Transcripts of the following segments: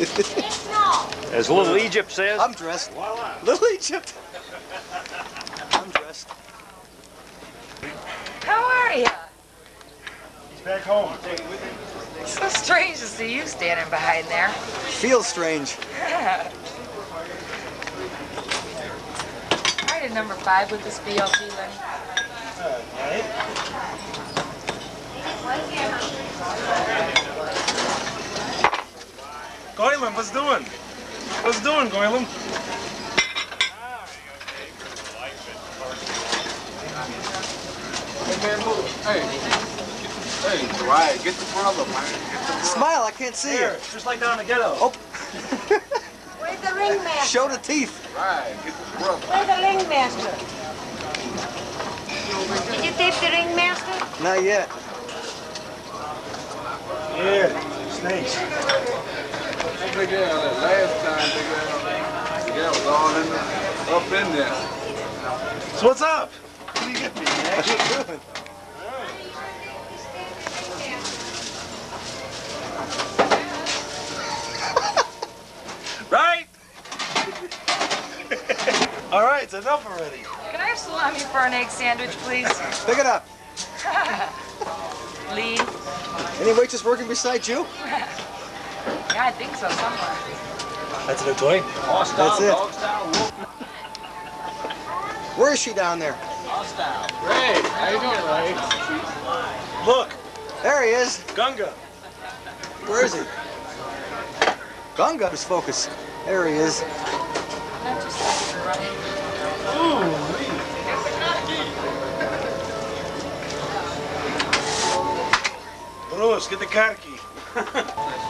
As Little Egypt says. I'm dressed. Little Egypt. I'm dressed. How are you? He's back home. It's So strange to see you standing behind there. Feels strange. I did number five with this BLT, Lenny. Goylam, what's doing? What's doing, Goylem? Hey, man, move. Hey. Hey, right. Get the brother, man. Get the brother. Smile, I can't see Here, you. just like down in the ghetto. Oh, Where's the ringmaster? show the teeth. Right. Get the brother. Where's the ringmaster? Did you tape the ringmaster? Not yet. Yeah, snakes. Look at that. Last time, look at that. The guy was all in the, up in there. So what's up? What do you get me? What you doing? Right? All right, it's enough already. Can I have salami for an egg sandwich, please? Pick it up. Lee? Any waitress working beside you? Yeah, I think so, somewhere. That's a new toy. That's it. Where is she down there? Ray, how you doing, Ray? Look, There he is. Gunga. Where is he? Gunga. His focus. There he is. Not just sitting right. Bruce, get the car key.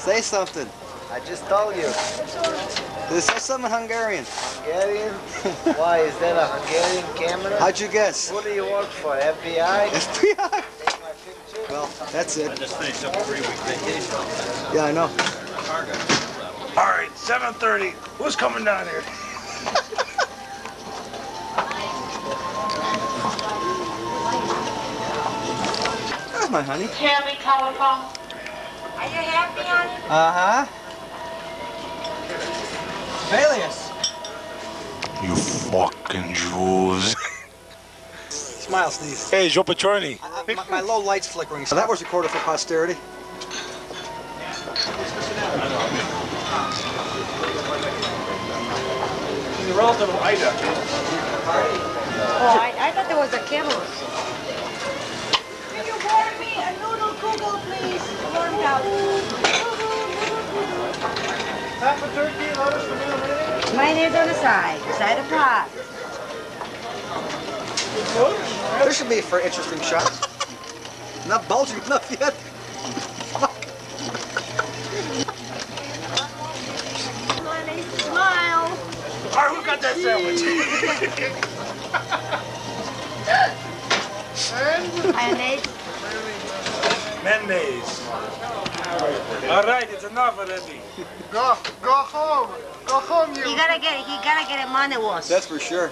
Say something. I just told you. Say something in Hungarian. Hungarian? Why, is that a Hungarian camera? How'd you guess? Who do you work for, FBI? FBI. Take my picture? Well, that's it. I Just finished up a three-week vacation. Yeah, I know. All right, 7.30. Who's coming down here? There's my honey. Tammy telephone. Are you happy, honey? Uh huh. Valius. You fucking Jews. Smile, Steve. Hey, Joe Patroni. I- my, my low light's flickering. So that was recorded for posterity. He's a relative of Ida. Oh, I, I thought there was a camera. Can you warm me a noodle kugel, please? Warmed out. Half a turkey, lettuce, tomato, mayonnaise. Mayonnaise on the side, side of pot. This should be for interesting shots. Not bulging enough yet. Lenny, smile. All right, who got that sandwich? Mayonnaise. Mayonnaise. All right, it's enough already. Go, go home. Go home, you. He gotta get, he gotta get him on the wash. That's for sure.